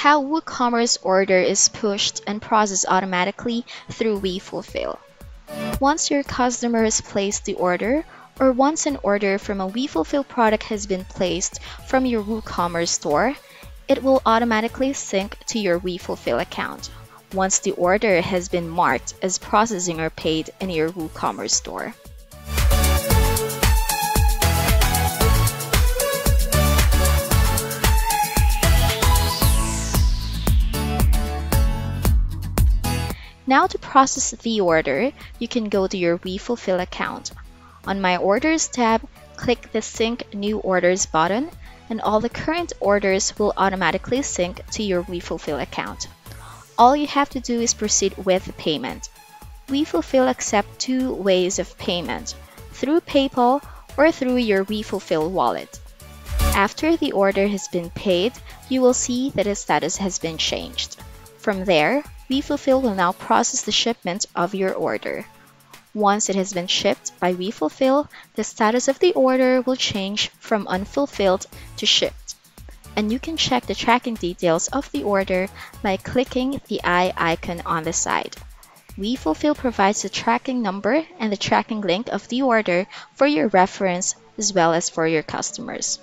how WooCommerce order is pushed and processed automatically through WeFulfill. Once your customer has placed the order, or once an order from a WeFulfill product has been placed from your WooCommerce store, it will automatically sync to your WeFulfill account once the order has been marked as processing or paid in your WooCommerce store. Now to process the order, you can go to your WeFulfill account. On My Orders tab, click the Sync New Orders button and all the current orders will automatically sync to your WeFulfill account. All you have to do is proceed with the payment. WeFulfill accept two ways of payment, through PayPal or through your WeFulfill wallet. After the order has been paid, you will see that the status has been changed. From there, WeFulfill will now process the shipment of your order. Once it has been shipped by WeFulfill, the status of the order will change from unfulfilled to shipped. And you can check the tracking details of the order by clicking the eye icon on the side. WeFulfill provides the tracking number and the tracking link of the order for your reference as well as for your customers.